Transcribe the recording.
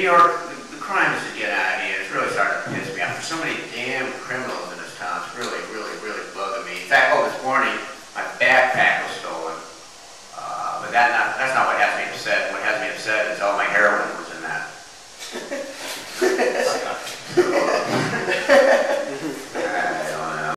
New York, the, the crime is a out of. It's really starting to piss me off. There's so many damn criminals in this town. It's really, really, really bugging me. In fact, oh, this morning, my backpack was stolen. Uh, but that not, that's not what has me upset. What has me upset is all my hair.